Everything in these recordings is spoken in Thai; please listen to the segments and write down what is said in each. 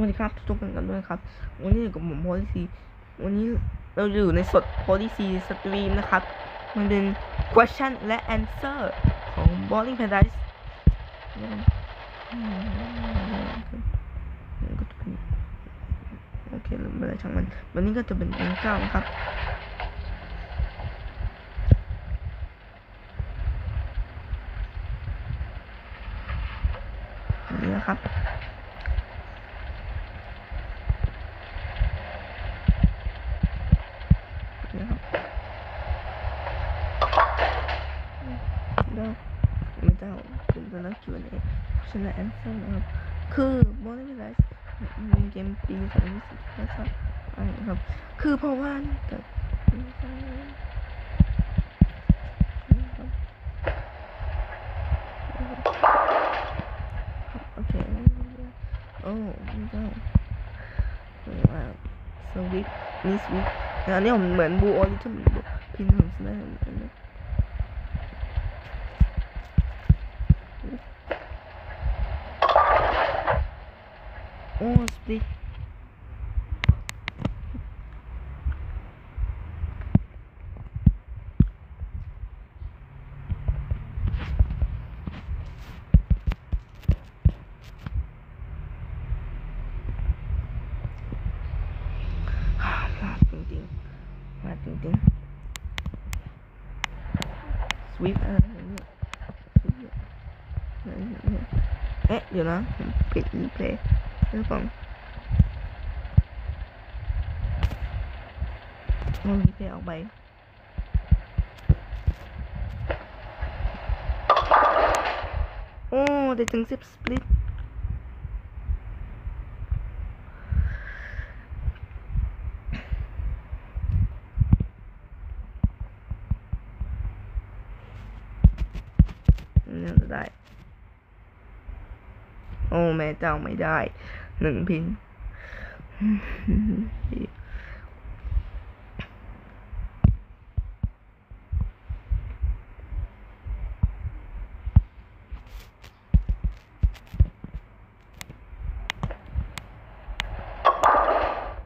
วัสดีครับทุกคนกันด้วยครับ วันนี้อยู่กับผมโพลิซีวันนี้เราอยู่ในสดโพลิซีสตรีมนะครับ มันเป็น question และ answer ของ Bowling Paradise อืมก็จะเป็นโอเคไม่เป็นไรช่างมัน วันนี้ก็จะเป็นเองเก้านะครับนี่นะครับ นี่ครับ แล้วไม่เจ้าเป็นตัวนักคิวเอชนะแอนเซอร์นะครับ คือบอลลี่ไลท์มีเกมปีสองพันสิบนะครับอ่าครับ คือเพราะว่าเกิดโอเคโอ้ไม่เจ้าว้าวสวิตนี่สวิตอันนี้ผมเหมือนบูโอลิทึมพินของสไล ด์เหมือนกันนะโอ้สปิตพลาดจริงๆพลาดจริง ๆ split อะไรเนี่ย split อะไรเนี่ยเอ๊ะ เดี๋ยวนะผมปิด replay หรือเปล่าเอา replay ออกไป โอ้ได้ถึงสิบ split น่าจะได้ โอ้แม่เจ้าไม่ได้ หนึ่งพิน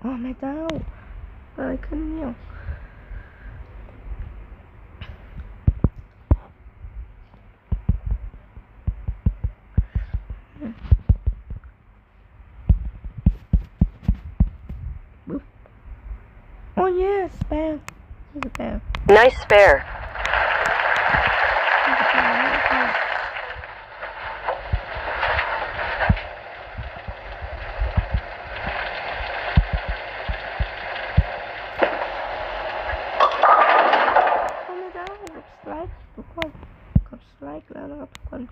โอ้แม่เจ้าเกิดอะไรขึ้นเนี่ย yes, spare. There's a spare. Nice spare. There's a spare. Oh my god, กับสไลด์ทุกคนกับสไลด์แล้วนะครับทุกคน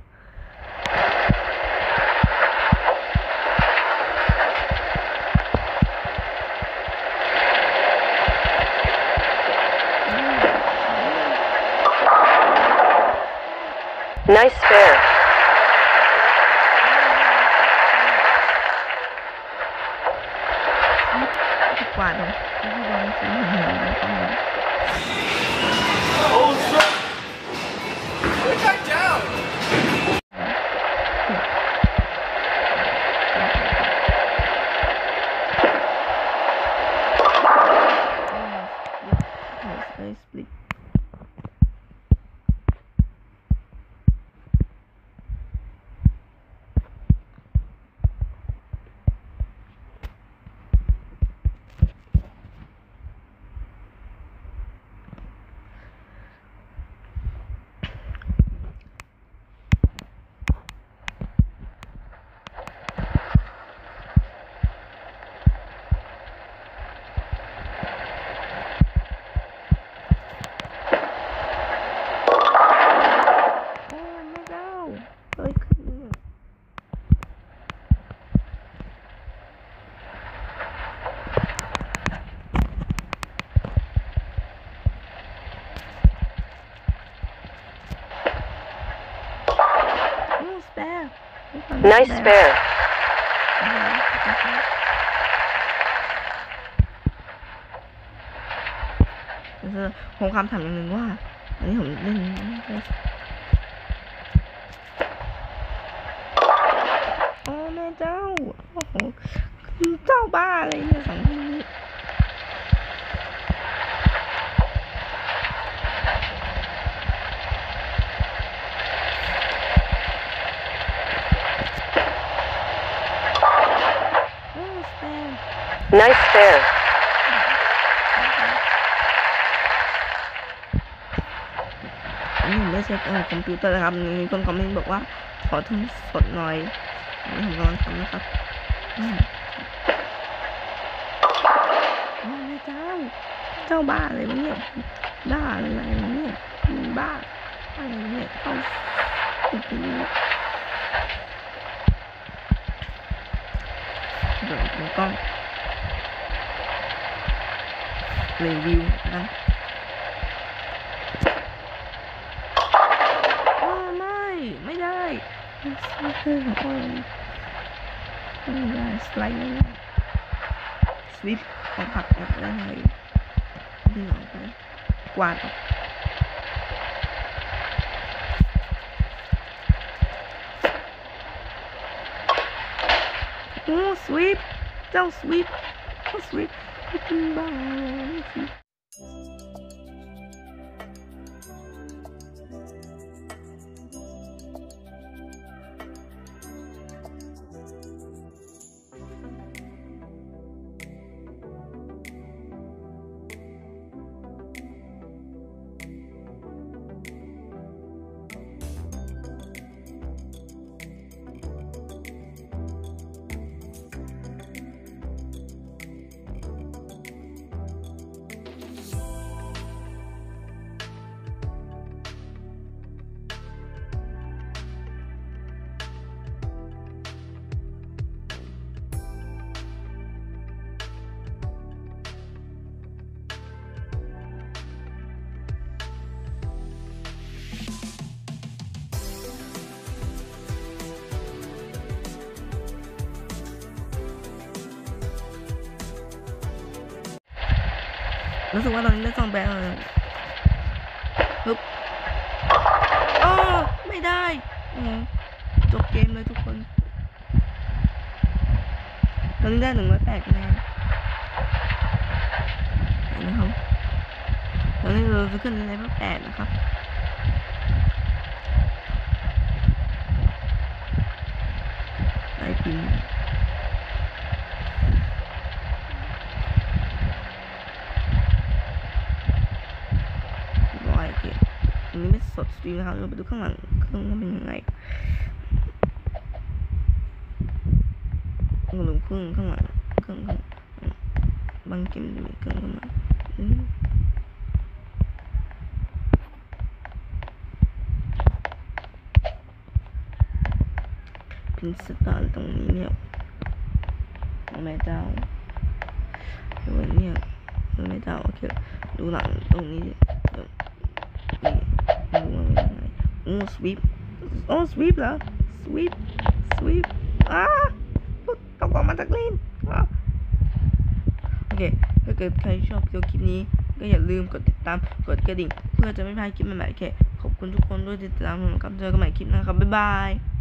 Nice spare. ดีกว่าเนาะที่โดนสีเหลืองๆแล้วก็มา Oh, shit! Put that down! เอ้ยสปลิตโอ้ไม่เด้าเอ้ยขึ้นเนี่ย โอ้สเปร์ Nice spare. คือผมคำถามอย่างหนึ่งว่า อันนี้ผมเล่นโอ้แม่เจ้าโอ้โหเจ้าบ้าอะไรเนี่ยสองคนนี้โอ้สแตน Nice spare. อันนี้ผมได้เช็คออคอมพิวเตอร์นะครับ มีคนคอมเมนต์บอกว่า ขอทำสดหน่อยอันนี้ผมกำลังทำนะครับอืมโอ้แม่เจ้า เจ้าบ้าอะไรวะเนี่ยบ้าอะไรวะเนี่ยบ้าอะไรวะเนี่ยเข้าจริงๆเนี่ยเดี๋ยวผมก็ รีวิวนะไม่ไม่ได้ไม่ใช่ของอ้อยไม่ได้สไลด์ไม่ได้สวิปของผักออกได้เลยดึงออกไปกวาดออกโอ้สวิปเจ้าสวิปเจ้าสวิป เป็น รู้สึกว่าตอนนี้ได้ซองแบงค์เลยปึ๊บอ้อไม่ได้จบเกมเลยทุกคนตอนนี้ได้หนึ่งร้อยแปดคะแนนเห็นไหมครับตอนนี้เราจะขึ้นเลเวลแปดนะครับได้ปิน ร้อยโอเคอัน นี้ไม่สดสตรีมนะครับเราไปดูข้างหลังเครื่องว่าเป็นยังไงข้างหลังเครื่องข้างหลังเครื่องข้างบางเกมจะมีเครื่องข้างหลังพินสตาร์ตรงนี้เนี่ยโอ้แม่เจ้าเดี๋ยวเนี่ยโอ้แม่เจ้าโอเคดูหลังตรงนี้ อู้สวิปโอ้สวิปเหรอสวิปสวิปอ้าตกออกมาจากเลนโอเคถ้าเกิดใครชอบคลิปนี้ ก็อย่าลืมกดติดตามกดกระดิ่ง เพื่อจะไม่พลาดคลิปใหม่ๆโอเคขอบคุณทุกคนด้วยติดตามผมครับเจอกันใหม่คลิปนะครับบ๊ายบาย